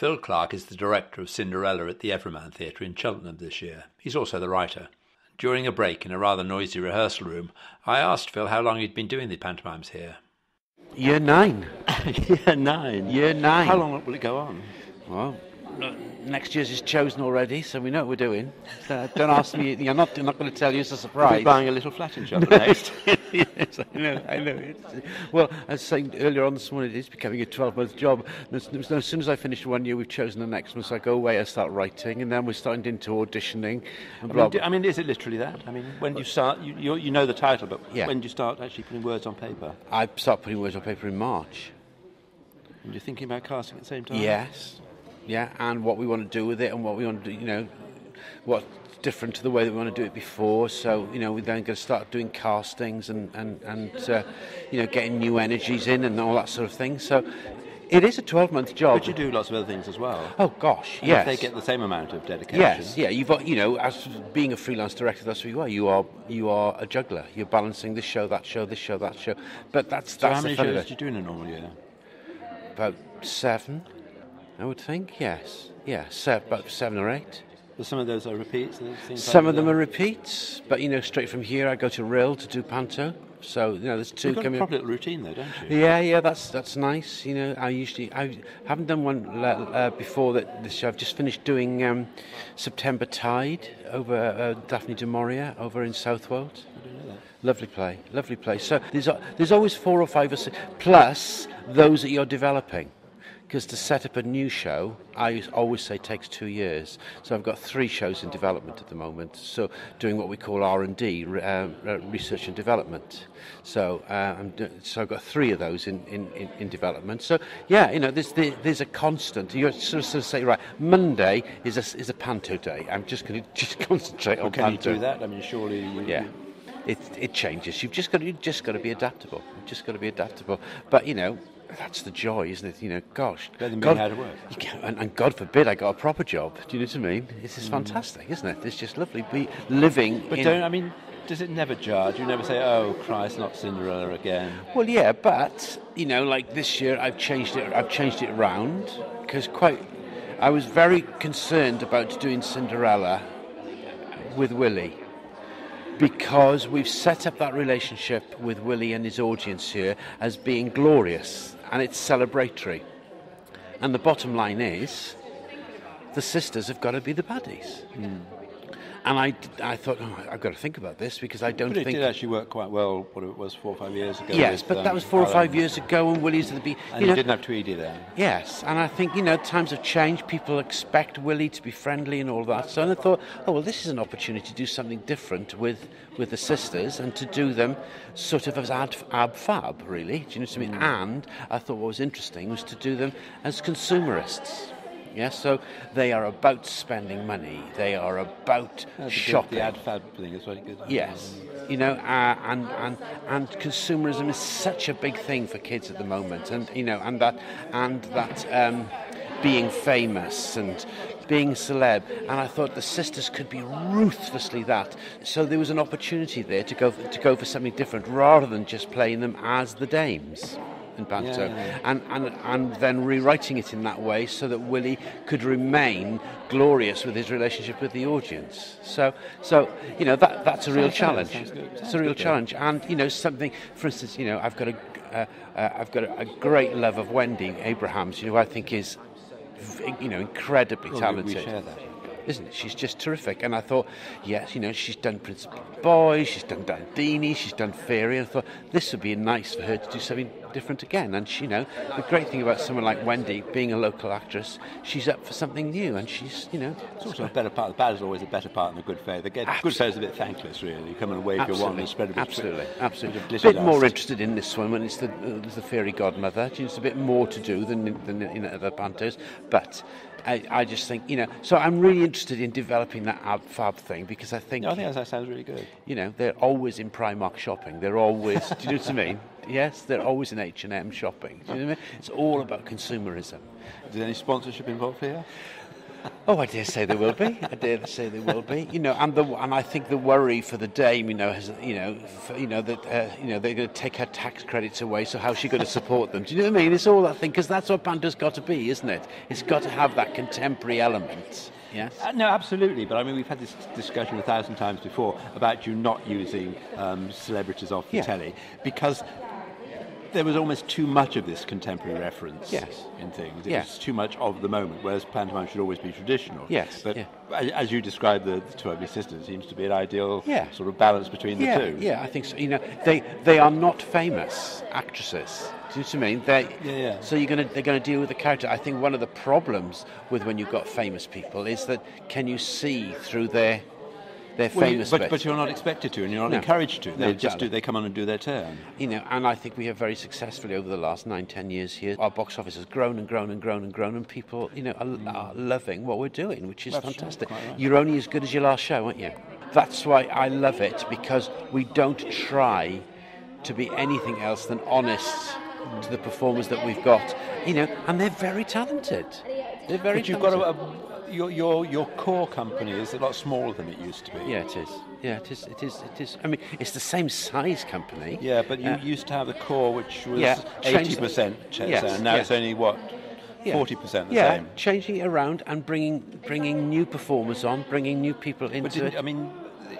Phil Clark is the director of Cinderella at the Everyman Theatre in Cheltenham this year. He's also the writer. During a break in a rather noisy rehearsal room, I asked Phil how long he'd been doing the pantomimes here. Year nine. Year nine. Year nine. How long will it go on? Well, next year's is chosen already, so we know what we're doing. So don't ask me. You're not. I'm not going to tell you. It's a surprise. We're surprise. buying a little flat in Cheltenham next. yes, I know. I know. It's, well, as I was saying earlier on this morning, it's becoming a 12-month job. As, soon as I finish one year, we've chosen the next one. So I go away, I start writing, and then we're starting into auditioning. And I blah, mean, do- I mean, is it literally that? I mean, when do you start? You, you, you know the title, but Yeah. when do you start actually putting words on paper? I start putting words on paper in March. And you're thinking about casting at the same time? Yes. Yeah, and what we want to do with it and what we want to do, you know, what's different to the way that we want to do it before. So, you know, we're then going to start doing castings and, and, and uh, you know, getting new energies in and all that sort of thing. So it is a 12 month job. But you do lots of other things as well. Oh, gosh, yes. If they get the same amount of dedication. Yes, yeah, you've got, you know, as being a freelance director, that's what you are. You are, you are a juggler. You're balancing this show, that show, this show, that show. But that's, So that's how many shows do you do in a normal year? About seven, I would think, yes. Yeah, seven, about seven or eight. Well, some of those are repeats. Some of them are repeats, but you know, straight from here, I go to Rhyl to do panto. So you know, there's two You've got a proper little routine, though, don't you? Yeah, yeah, that's that's nice. You know, I usually I haven't done one uh, before that. This year. I've just finished doing um, September Tide over uh, Daphne du Maurier over in Southwold. Lovely play, lovely play. So there's there's always four or five or six plus those that you're developing. Because to set up a new show, I always say takes two years. So I've got three shows in development at the moment. So doing what we call R and D, uh, uh, research and development. So uh, I'm do- so I've got three of those in, in, in, in development. So yeah, you know, there's there- there's a constant. You sort of, sort of say right, Monday is a is a panto day. I'm just going to just concentrate Well, on can you do that? I mean, surely. You, Yeah. It, it changes. You've just got to, you've just got to be adaptable. You've just got to be adaptable. But you know, that's the joy, isn't it? You know, gosh, Better than God, being out of work. and, and God forbid I got a proper job. Do you know what I mean? This Mm. is fantastic, isn't it? It's just lovely. Be living. But in, don't, I mean, does it never jar? Do you never say, oh, Christ, not Cinderella again? Well, yeah, but you know, like this year, I've changed it. I've changed it around because quite. I was very concerned about doing Cinderella with Willie because we've set up that relationship with Willie and his audience here as being glorious and it's celebratory. And the bottom line is, the sisters have got to be the baddies. Hmm. And I, I thought, oh, I've got to think about this because I don't But it think. did actually work quite well, what it was four or five years ago. Yes, with, but that um, was four or five years ago, and Willie's at the be. And you know, didn't have Tweedy then. Yes, and I think you know times have changed. People expect Willie to be friendly and all that. So and I thought, oh well, this is an opportunity to do something different with with the sisters and to do them sort of as ad, ab fab, really. Do you know what I mean? And I thought what was interesting was to do them as consumerists. Yes, so they are about spending money. They are about That's shopping. The ab fab thing is very good. Yes, you know, uh, and and and consumerism is such a big thing for kids at the moment, and you know, and that and that um, being famous and being celeb, and I thought the sisters could be ruthlessly that. So there was an opportunity there to go to go for something different rather than just playing them as the dames. In Panto, Yeah, yeah. and, and and then rewriting it in that way so that Willie could remain glorious with his relationship with the audience. So so you know that that's a real Sounds- challenge. sounds. It's a real though. challenge, and you know something. For instance, you know I've got a uh, uh, I've got a, a great love of Wendy Abrahams. You know who I think is you know incredibly Well, we- talented we share that. isn't it? She's just terrific. And I thought, yes, you know, she's done Principal Boy, she's done Dandini, she's done Fairy. And I thought this would be nice for her to do something different again. And she, you know, the great thing about someone like Wendy, being a local actress, she's up for something new, and she's, you know, It's also a better part. The bad is always a better part than the good fair. The good, good fair is a bit thankless, really. You come and wave your wand and spread a bit, absolutely, bit absolutely. glitter bit more interested in this one when it's the, uh, the fairy godmother. It's a bit more to do than in, than in other pantos, but. I, I just think, you know, so I'm really interested in developing that ab fab thing because I think, No, I think that sounds really good. you know, they're always in Primark shopping. They're always, do you know what I mean? Yes, they're always in H&M shopping. Do you know what I mean? It's all about consumerism. Is there any sponsorship involved here? Oh, I dare say there will be. I dare say there will be. You know, and the and I think the worry for the dame, you know, has you know, for, you know that uh, you know they're going to take her tax credits away. So how's she going to support them? Do you know what I mean? It's all that thing because that's what banter's got to be, isn't it? It's got to have that contemporary element. Yes. Uh, no, absolutely. But I mean, we've had this discussion a thousand times before about you not using um, celebrities off the Yeah. telly because there was almost too much of this contemporary reference Yes. in things. It Yeah. was too much of the moment, whereas pantomime should always be traditional. Yes, But yeah. as you described the, the Two Ugly Sisters, seems to be an ideal Yeah. sort of balance between the yeah, two. Yeah, I think so. You know, they they are not famous actresses. Do you what I mean? They, Yeah, yeah. So you're gonna they're gonna deal with the character. I think one of the problems with when you've got famous people is that can you see through their their Well, you- famous but, but you're not expected to, and you're not No. encouraged to. They No, just exactly. do. They come on and do their turn. you know, and I think we have very successfully over the last nine, ten years here. Our box office has grown and grown and grown and grown, and people, you know, are, mm. are loving what we're doing, which is That's fantastic. right. You're only as good as your last show, aren't you? That's why I love it because we don't try to be anything else than honest to the performers that we've got, you know, and they're very talented. They're very But you've got a, a your, your your core company is a lot smaller than it used to be. yeah, it is. Yeah, it is. It is. It is. I mean, it's the same size company. Yeah, but you Uh, used to have the core, which was Yeah, eighty changed- percent Yes, and now it's only what Yeah. forty percent the yeah, same. changing it around and bringing bringing new performers on, bringing new people But into didn't, it. I mean,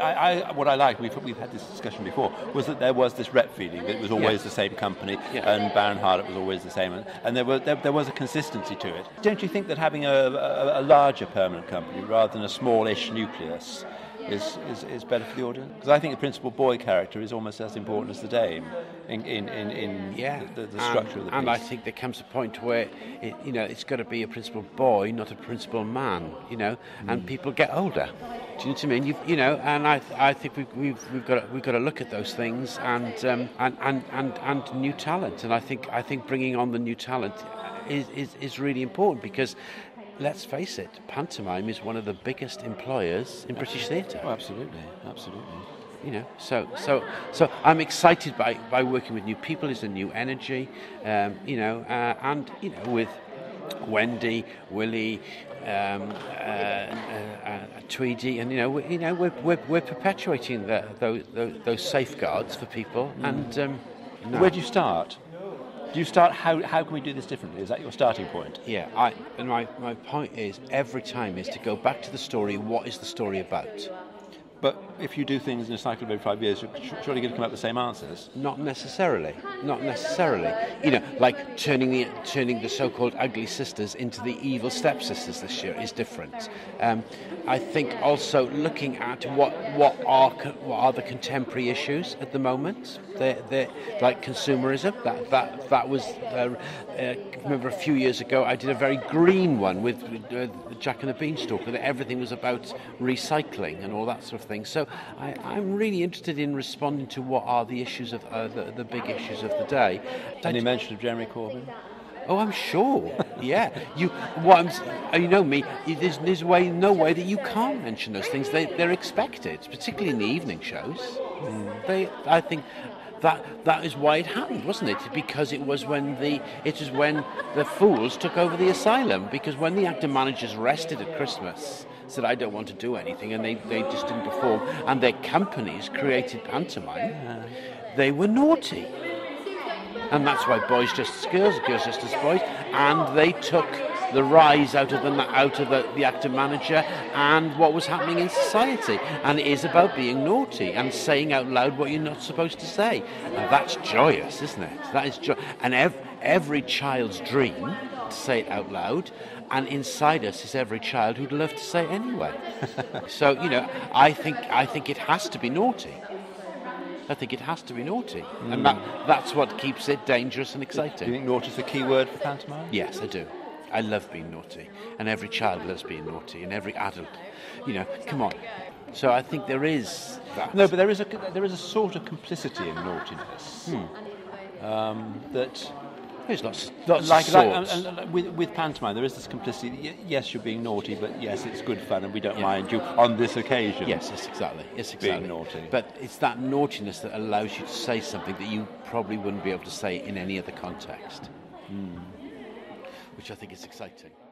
I, I, what I liked, we've, we've had this discussion before, was that there was this rep feeling that it was always Yeah. the same company, Yeah. and Baron Hardup was always the same, and, and there, were, there, there was a consistency to it. Don't you think that having a, a, a larger permanent company rather than a smallish nucleus is, is, is better for the audience? Because I think the principal boy character is almost as important as the dame in, in, in, in yeah, the, the and, structure of the piece. and I think there comes a point where it, you know it's got to be a principal boy, not a principal man. You know, and Mm. people get older. Do you know what I mean? You've, you know, and I, I think we've, we've, we've got to, we've got to look at those things and, um, and, and, and, and new talent. And I think I think bringing on the new talent is, is, is really important because. Let's face it, pantomime is one of the biggest employers in British theatre. Oh, absolutely, absolutely. You know so so so i'm excited by by working with new people it's a new energy um, you know uh, and you know with wendy willie um, uh, uh, uh, Tweedy, and you know, we, you know, we're, we're, we're perpetuating the, those, those safeguards for people. And um, no. Where do you start? Do you start, how, how can we do this differently? Is that your starting point? Yeah, I, and my, my point is every time is to go back to the story. What is the story about? But if you do things in a cycle of every five years, you're surely going to come up with the same answers. Not necessarily. Not necessarily. You know, like turning the turning the so-called ugly sisters into the evil stepsisters this year is different. Um, I think also looking at what what are what are the contemporary issues at the moment. They're, they're like consumerism. That that that was. Uh, uh, remember a few years ago, I did a very green one with uh, Jack and the Beanstalk, and everything was about recycling and all that sort of thing. So I, I'm really interested in responding to what are the issues of uh, the, the big issues of the day. Any mention of Jeremy Corbyn? Oh, I'm sure. Yeah, you. What I'm, uh, you know me. There's, there's way, no way that you can't mention those things. They, they're expected, particularly in the evening shows. They, I think, that that is why it happened, wasn't it? Because it was when the it was when the fools took over the asylum. Because when the actor managers rested at Christmas, said I don't want to do anything, and they, they just didn't perform, and their companies created pantomime. They were naughty and that's why boys just girls, girls just as boys, and they took the rise out of the out of the, the actor manager and what was happening in society, and it is about being naughty and saying out loud what you're not supposed to say, and that's joyous, isn't it? That is joy, and ev- every child's dream to say it out loud. And inside us is every child who'd love to say it anyway. so you know, I think I think it has to be naughty. I think it has to be naughty, and that, mm. that's what keeps it dangerous and Do you exciting. think naughty is the key word for pantomime? Yes, I do. I love being naughty, and every child loves being naughty, and every adult. You know, come on. So I think there is that. No, but there is a there is a sort of complicity in naughtiness Hmm. um, that, there's lots, lots like, of like sorts. and, and, and with, with pantomime, there is this complicity. Yes, you're being naughty, but yes, it's good fun, and we don't mind you on this occasion. Yes, yes, exactly. Yes, exactly. Being naughty. But it's that naughtiness that allows you to say something that you probably wouldn't be able to say in any other context, which I think is exciting.